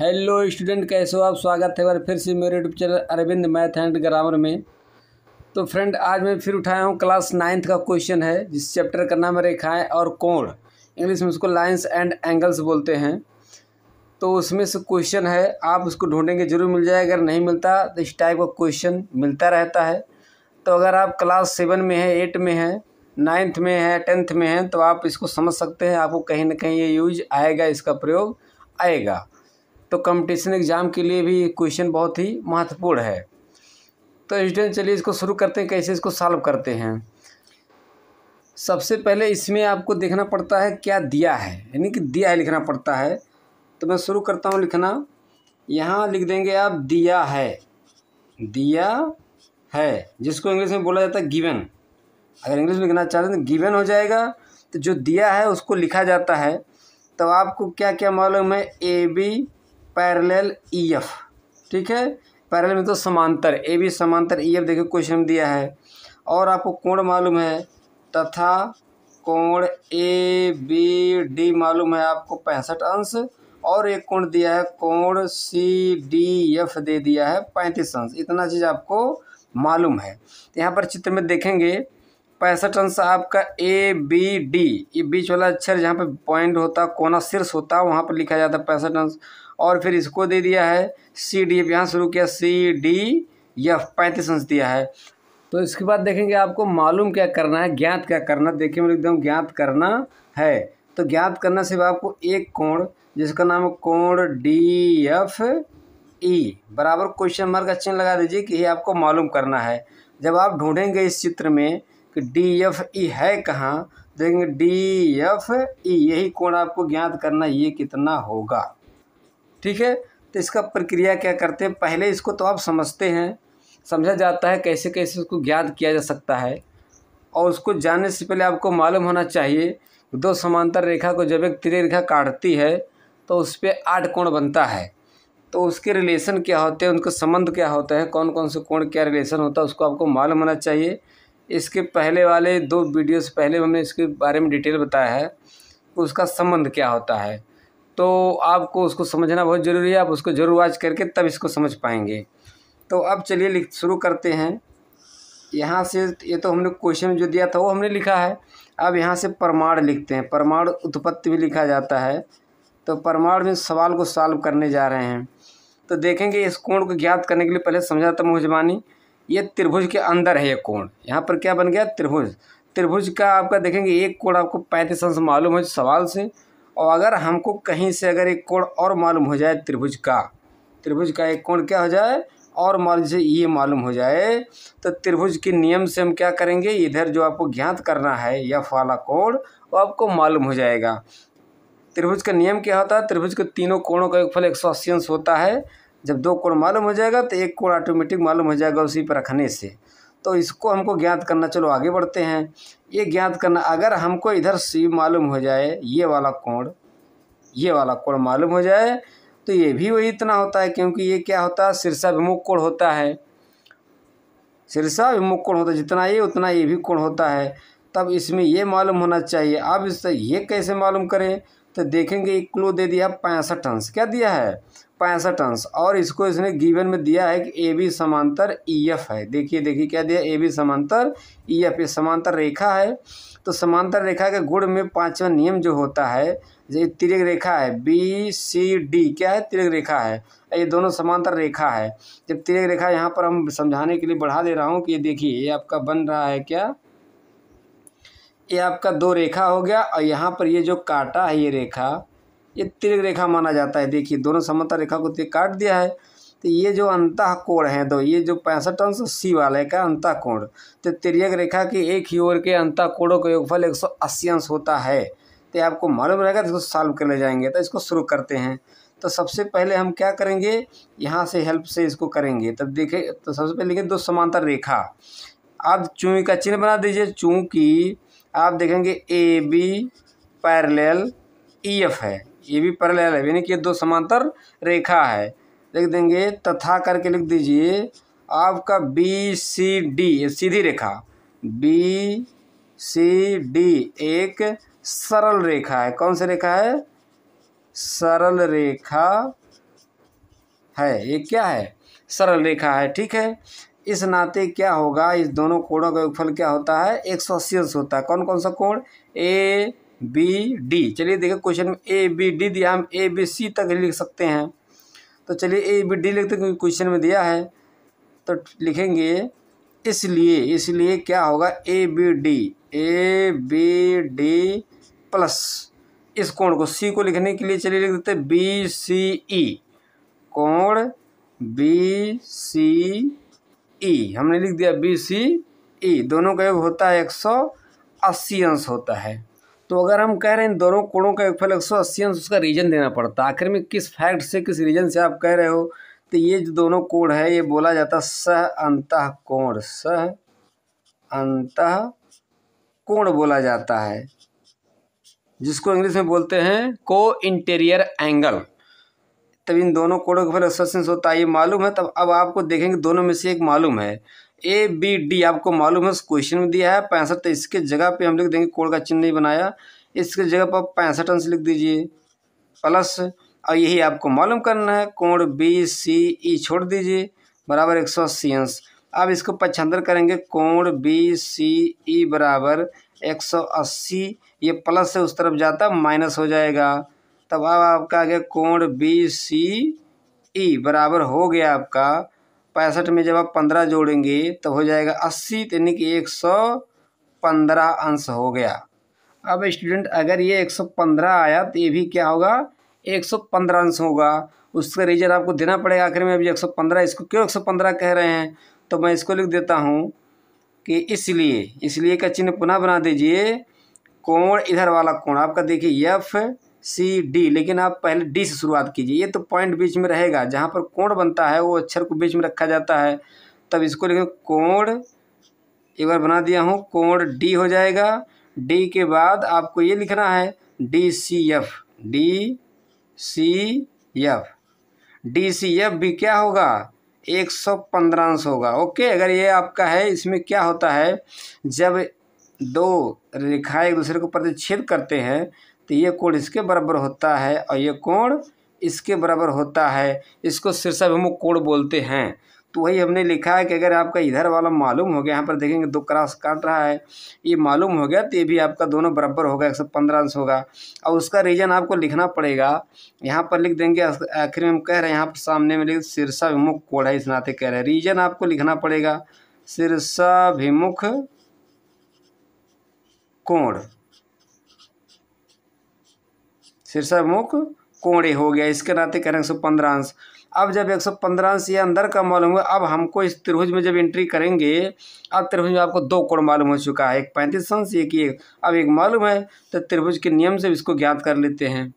Hello student, कैसे हो आप? स्वागत है बार फिर से मेरे YouTube channel Arvind math and grammar में। तो फ्रेंड, आज मैं फिर उठाया हूँ क्लास नाइन्थ का क्वेश्चन है, जिस चैप्टर का नाम है रेखाएँ और कोण। इंग्लिश में उसको लाइंस एंड एंगल्स बोलते हैं। तो उसमें से क्वेश्चन है, आप उसको ढूंढेंगे, ज़रूर मिल जाए अगर नहीं मिलता तो इस टाइप का क्वेश्चन मिलता रहता है। तो अगर आप क्लास सेवन में है, एट में है, नाइन्थ में है, टेंथ में है तो आप इसको समझ सकते हैं। आपको कहीं ना कहीं ये यूज़ आएगा, इसका प्रयोग आएगा। तो कंपटीशन एग्ज़ाम के लिए भी क्वेश्चन बहुत ही महत्वपूर्ण है। तो स्टूडेंट चलिए इसको शुरू करते हैं, कैसे इसको सॉल्व करते हैं। सबसे पहले इसमें आपको देखना पड़ता है क्या दिया है, यानी कि दिया है लिखना पड़ता है। तो मैं शुरू करता हूँ लिखना। यहाँ लिख देंगे आप, दिया है। दिया है, जिसको इंग्लिश में बोला जाता है गिवन अगर इंग्लिश में लिखना चाहते हैं तो गिवन हो जाएगा। तो जो दिया है उसको लिखा जाता है। तो आपको क्या क्या मालूम है? A B parallel E F ठीक है? पैरेलल में तो समांतर ए बी समांतर ई एफ़ देखिए क्वेश्चन दिया है। और आपको कोण मालूम है? तथा कोण ए बी डी मालूम है आपको पैंसठ अंश। और एक कोण दिया है, कोण सी डी एफ़ दे दिया है पैंतीस अंश। इतना चीज़ आपको मालूम है। यहाँ पर चित्र में देखेंगे, पैंसठ अंश आपका ए बी डी ये बीच वाला अक्षर जहाँ पे पॉइंट होता, कोना शीर्ष होता, वहाँ पर लिखा जाता है पैंसठ अंश। और फिर इसको दे दिया है सी डी एफ़ यहाँ शुरू किया सी डी एफ़ पैंतीस अंश दिया है। तो इसके बाद देखेंगे आपको मालूम क्या करना है, ज्ञात क्या करना, देखिए मैं एकदम ज्ञात करना है। तो ज्ञात करना सिर्फ़ आपको एक कोण, जिसका नाम है कोण डी एफ़ ई बराबर क्वेश्चन मार्क का चिन्ह लगा दीजिए कि ये आपको मालूम करना है। जब आप ढूंढेंगे इस चित्र में कि डी एफ़ ई है कहाँ, देखेंगे डी एफ़ ई यही कोण आपको ज्ञात करना ये कितना होगा। ठीक है? तो इसका प्रक्रिया क्या करते हैं? पहले इसको तो आप समझते हैं। समझा जाता है कैसे कैसे उसको ज्ञात किया जा सकता है। और उसको जानने से पहले आपको मालूम होना चाहिए दो समांतर रेखा को जब एक तिरक रेखा काटती है तो उस पर आठ कोण बनता है। तो उसके रिलेशन क्या होते हैं? उनका संबंध क्या होता है? कौन कौन से कोण क्या रिलेशन होता है? उसको आपको मालूम होना चाहिए। इसके पहले वाले दो वीडियोस पहले हमने इसके बारे में डिटेल बताया है उसका संबंध क्या होता है। तो आपको उसको समझना बहुत ज़रूरी है, आप उसको ज़रूर वाच करके तब इसको समझ पाएँगे। तो अब चलिए लिख, शुरू करते हैं। यहाँ से ये तो हमने क्वेश्चन जो दिया था, वो हमने लिखा है। अब यहाँ से प्रमाण लिखते हैं। प्रमाण उत्पत्ति भी लिखा जाता है। तो प्रमाण में सवाल को सॉल्व करने जा रहे हैं। तो देखेंगे, इस कोण को ज्ञात करने के लिए पहले समझा था मुहजबानी ये त्रिभुज के अंदर है ये कोण। यहाँ पर क्या बन गया? त्रिभुज। त्रिभुज का आपका देखेंगे, एक कोण आपको पैंतीस अंश मालूम है सवाल से। और अगर हमको कहीं से अगर एक कोण और मालूम हो जाए त्रिभुज का त्रिभुज का एक कोण क्या हो जाए? और मान लीजिए ये मालूम हो जाए तो त्रिभुज के नियम से हम क्या करेंगे? इधर जो आपको ज्ञात करना है या वाला कोण, वो आपको मालूम हो जाएगा। त्रिभुज का नियम क्या होता है? त्रिभुज के तीनों कोणों का एक फल एक सौ अस्सी अंश होता है। जब दो कोण मालूम हो जाएगा तो एक कोण ऑटोमेटिक मालूम हो जाएगा उसी पर रखने से। तो इसको हमको ज्ञात करना, चलो आगे बढ़ते हैं। ये ज्ञात करना, अगर हमको इधर सी मालूम हो जाए, ये वाला कोण, ये वाला कोण मालूम हो जाए तो ये भी वही इतना होता है, क्योंकि ये क्या होता है? शीर्षाभिमुख कोण होता है। शीर्षाभिमुख कोण होता है, जितना ये, उतना ये भी कोण होता है। तब इसमें ये मालूम होना चाहिए। अब इससे ये कैसे मालूम करें? तो देखेंगे एक क्लू दे दिया पैंसठ अंश। क्या दिया है? पैंसठ अंश। और इसको इसने गिवन में दिया है कि ए बी समांतर ई एफ़ है। देखिए देखिए क्या दिया? ए बी समांतर ई एफ़। ये समांतर रेखा है। तो समांतर रेखा के गुण में पांचवा नियम जो होता है जो तिरक रेखा है। B, C, D. क्या है? तिरक रेखा है। ये दोनों समांतर रेखा है। जब तिरक रेखा यहाँ पर हम समझाने के लिए बढ़ा दे रहा हूँ कि ये देखिए, ये आपका बन रहा है क्या? ये आपका दो रेखा हो गया और यहाँ पर ये जो काटा है ये रेखा, ये तिरक रेखा माना जाता है। देखिए, दोनों समांतर रेखा को काट दिया है। तो ये जो अंत कोण है दो ये जो पैंसठ अंश सी वाले का अंत कोण तो तिरक रेखा के एक ही ओर के अंत कोणों का योगफल एक सौ अस्सी अंश होता है। तो आपको मालूम रहेगा तो इसको सॉल्व कर ले जाएँगे। तो इसको शुरू करते हैं। तो सबसे पहले हम क्या करेंगे, यहाँ से हेल्प से इसको करेंगे। तब देखे तो सबसे पहले लिखे दो समांतर रेखा। आप चूँ का चिन्ह बना दीजिए, चूँकि आप देखेंगे A B parallel E F है। ये भी पैरेलल है। यानी कि दो समांतर रेखा है। लिख देंगे, तथा करके लिख दीजिए, आपका बी सी डी सीधी रेखा। बी सी डी एक सरल रेखा है। कौन सी रेखा है? सरल रेखा है। ये क्या है? सरल रेखा है। ठीक है? इस नाते क्या होगा? इस दोनों कोणों का योगफल क्या होता है? एक सौ अस्सी अंश होता है। कौन कौन सा कोण ए बी डी चलिए देखिए क्वेश्चन में ए बी डी दिया। हम ए बी सी तक लिख सकते हैं। तो चलिए ए बी डी लिखते क्योंकि क्वेश्चन में दिया है। तो लिखेंगे, इसलिए इसलिए क्या होगा? A B D A B D plus इस कोण को सी को लिखने के लिए चलिए लिख देते बी सी ई कोण? बी सी ई, हमने लिख दिया बी, सी, ई। दोनों का योग होता है एक सौ अस्सी अंश होता है। तो अगर हम कह रहे हैं इन दोनों कोणों का योगफल एक सौ अस्सी अंश, उसका रीजन देना पड़ता। है आखिर में किस फैक्ट से, किस रीजन से आप कह रहे हो? तो ये जो दोनों कोण है, ये बोला जाता है सह अंत कोण सह अंत कोण बोला जाता है, जिसको इंग्लिश में बोलते हैं को इंटीरियर एंगल। तब इन दोनों कोडों का फल सस्टेंस होता है, ये मालूम है? तब अब आपको देखेंगे दोनों में से एक मालूम है। ए बी डी आपको मालूम है क्वेश्चन में दिया है, पैंसठ तो इसके जगह पे हम लिख देंगे कोड का चिन्ह नहीं बनाया। इसके जगह पर पैंसठ अंश लिख दीजिए प्लस और यही आपको मालूम करना है कोण बी सी ई छोड़ दीजिए, बराबर एक सौ अस्सी अंश। अब इसको पचहत्तर करेंगे कोण बी सी ई बराबर एक सौ अस्सी, ये प्लस से उस तरफ़ जाता माइनस हो जाएगा। तब अब आपका आ गया कोण बी सी ई बराबर हो गया आपका। पैंसठ में जब आप पंद्रह जोड़ेंगे तो हो जाएगा अस्सी यानी कि एक सौ पंद्रह अंश हो गया। अब स्टूडेंट, अगर ये एक सौ पंद्रह आया तो ये भी क्या होगा? एक सौ पंद्रह अंश होगा। उसका रीजन आपको देना पड़ेगा आखिर में अभी एक सौ पंद्रह, इसको क्यों एक सौ पंद्रह कह रहे हैं? तो मैं इसको लिख देता हूँ कि इसलिए इसलिए का चिन्ह पुनः बना दीजिए। कोण इधर वाला कोण, आपका देखिए यफ सी, डी, लेकिन आप पहले डी से शुरुआत कीजिए। ये तो पॉइंट बीच में रहेगा। जहाँ पर कोण बनता है, वो अक्षर को बीच में रखा जाता है। तब इसको लिखें, कोण, एक बार बना दिया हूँ, कोण डी हो जाएगा। डी के बाद आपको ये लिखना है, D C F, D C F. D C F भी क्या होगा? एक सौ पंद्रह होगा। ओके, अगर ये आपका है, इसमें क्या होता है? जब दो रेखाएँ एक दूसरे को प्रतिच्छेद करते हैं तो ये कोण इसके बराबर होता है और ये कोण इसके बराबर होता है। इसको शीर्षाभिमुख कोण बोलते हैं। तो वही हमने लिखा है कि अगर आपका इधर वाला मालूम हो गया, यहाँ पर देखेंगे दो क्रॉस काट रहा है। ये मालूम हो गया तो ये भी आपका दोनों बराबर होगा, एक सौ पंद्रह अंश होगा। और उसका रीजन आपको लिखना पड़ेगा। यहाँ पर लिख देंगे आखिर में हम कह रहे हैं, यहाँ पर सामने में लिख शीर्षाभिमुख कोण है, इस नाते कह रहे हैं। रीजन आपको लिखना पड़ेगा। शीर्षाभिमुख कोण। शीर्षामुख कोणे हो गया, इसके नाते कह रहे हैं एक पंद्रह अंश। अब जब एक सौ पंद्रह अंश ये अंदर का मालूम हुआ, अब हमको इस त्रिभुज में जब एंट्री करेंगे, अब त्रिभुज में आपको दो कोण मालूम हो चुका है, एक पैंतीस अंश, एक एक अब एक मालूम है तो त्रिभुज के नियम से इसको ज्ञात कर लेते हैं।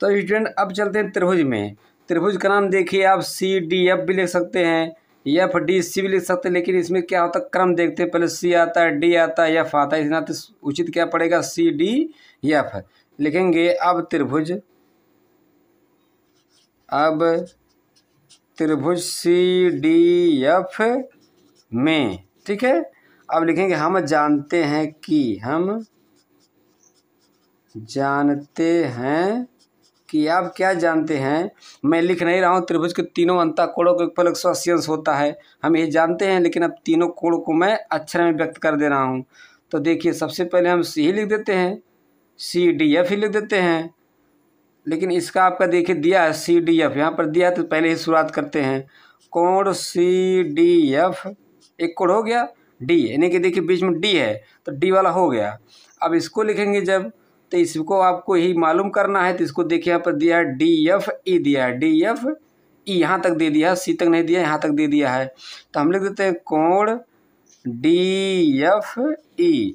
तो स्टूडेंट अब चलते हैं त्रिभुज में। त्रिभुज का नाम देखिए, आप सी डी एफ़ भी लिख सकते हैं। एफ़ डी सी भी लिख सकते हैं, लेकिन इसमें क्या होता है, क्रम देखते हैं। पहले सी आता है डी आता है एफ़ आता है। इस नाते उचित क्या पड़ेगा? सी डी एफ़ लिखेंगे अब त्रिभुज। अब त्रिभुज सी डी एफ़ में, ठीक है? अब लिखेंगे हम जानते हैं कि, हम जानते हैं कि आप क्या जानते हैं? मैं लिख नहीं रहा हूँ, त्रिभुज के तीनों अंता कोणों को एक एक सौ होता है। हम ये जानते हैं, लेकिन अब तीनों कोण को मैं अक्षर में व्यक्त कर दे रहा हूँ। तो देखिए, सबसे पहले हम सी लिख देते हैं। सी डी एफ़ ही लिख देते हैं। लेकिन इसका आपका देखिए दिया है सी डी एफ़ यहाँ पर दिया है तो पहले ही शुरुआत करते हैं। कोण सी डी एफ़ एक कोण हो गया डी यानी कि देखिए बीच में डी है तो डी वाला हो गया। अब इसको लिखेंगे जब तो इसको आपको यही मालूम करना है तो इसको देखिए यहाँ पर दिया है डी एफ़ ई दिया है। डी एफ़ ई यहाँ तक दे दिया सी तक नहीं दिया, यहाँ तक दे दिया है। तो हम लिख देते हैं कोण डी एफ़ ई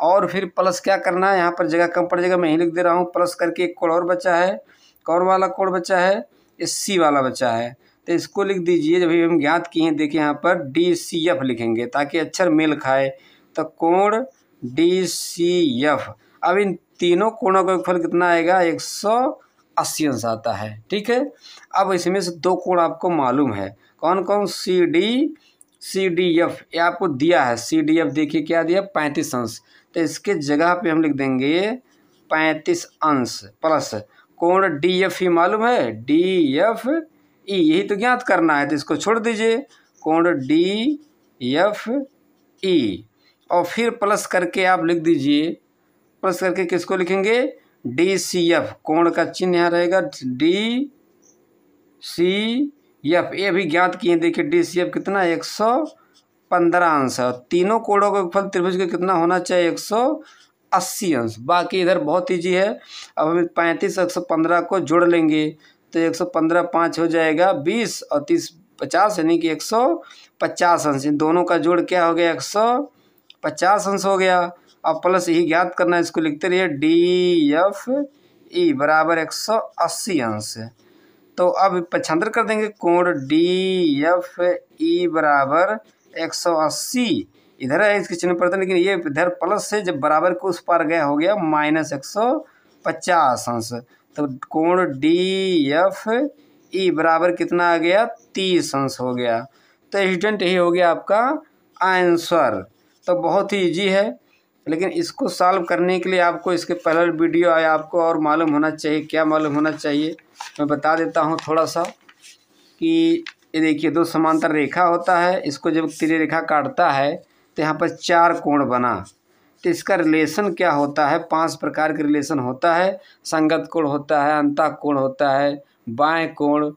और फिर प्लस क्या करना है? यहाँ पर जगह कम पड़ जाएगा, मैं ही लिख दे रहा हूँ। प्लस करके एक कोड और बचा है। कौन वाला कोड बचा है? ये सी वाला बचा है। तो इसको लिख दीजिए, जब हम ज्ञात किए हैं, देखिए यहाँ पर डी सी एफ़ लिखेंगे, ताकि अक्षर मेल खाए। तो कोण डी सी एफ़। अब इन तीनों कोणों का फल कितना आएगा? एक सौ अस्सी अंश आता है। ठीक है? अब इसमें से दो कोण आपको मालूम है। कौन कौन सी डी सी डी एफ़ ये आपको दिया है। सी डी एफ़ देखिए क्या दिया? पैंतीस अंश। तो इसके जगह पे हम लिख देंगे पैंतीस अंश प्लस। कोण डी एफ़ ई मालूम है? डी एफ़ ई यही तो ज्ञात करना है तो इसको छोड़ दीजिए। कोण डी एफ़ ई और फिर प्लस करके आप लिख दीजिए। प्लस करके किसको लिखेंगे? डी सी एफ़ कोण का चिन्ह यहाँ रहेगा। डी सी एफ़ ये भी ज्ञात किए देखिए डी सी एफ़ कितना एक सौ पंद्रह अंश है। तीनों कोणों का फल त्रिभुज का कितना होना चाहिए? एक सौ अस्सी अंश। बाकी इधर बहुत ईजी है। अब हम पैंतीस एक सौ पंद्रह को जोड़ लेंगे तो एक सौ पंद्रह पाँच हो जाएगा बीस और तीस पचास, यानी कि एक सौ पचास अंश। इन दोनों का जोड़ क्या हो गया? एक सौ पचास अंश हो गया। अब प्लस यही ज्ञात करना है, इसको लिखते रहिए डी एफ़ ई बराबर एक सौ अस्सी अंश तो अब पचहत्तर कर देंगे कोण डी, एफ़, ई बराबर एक सौ अस्सी। इधर है इसके चिन्ह पड़ता है लेकिन ये इधर प्लस से जब बराबर को उस पार गया, हो गया माइनस एक सौ पचास अंश। तो कोण डी, एफ़, ई बराबर कितना आ गया? तीस अंश हो गया। तो स्टूडेंट यही हो गया आपका आंसर। तो बहुत ही ईजी है। लेकिन इसको सॉल्व करने के लिए आपको इसके पहले वीडियो आया, आपको और मालूम होना चाहिए, क्या मालूम होना चाहिए। मैं बता देता हूँ थोड़ा सा कि ये देखिए, दो समांतर रेखा होता है, इसको जब तिरे रेखा काटता है तो यहाँ पर चार कोण बना। तो इसका रिलेशन क्या होता है? पाँच प्रकार के रिलेशन होता है। संगत कोण होता है, अंता कोण होता है, बाएँ कोण।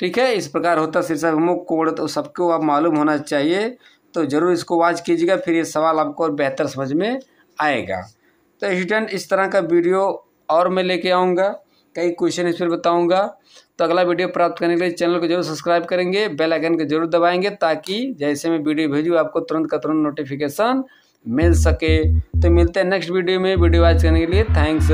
ठीक है, इस प्रकार होता शीर्षक मुख कोण तो सबको आप मालूम होना चाहिए तो ज़रूर इसको वाच कीजिएगा, फिर ये सवाल आपको और बेहतर समझ में आएगा। तो स्टूडेंट इस तरह का वीडियो और मैं लेके आऊँगा, कई क्वेश्चन इस पर बताऊँगा। तो अगला वीडियो प्राप्त करने के लिए चैनल को ज़रूर सब्सक्राइब करेंगे बेल आइकन को ज़रूर दबाएँगे, ताकि जैसे मैं वीडियो भेजूँ, आपको तुरंत का तुरंत नोटिफिकेशन मिल सके। तो मिलते हैं नेक्स्ट वीडियो में वीडियो वॉच करने के लिए थैंक्स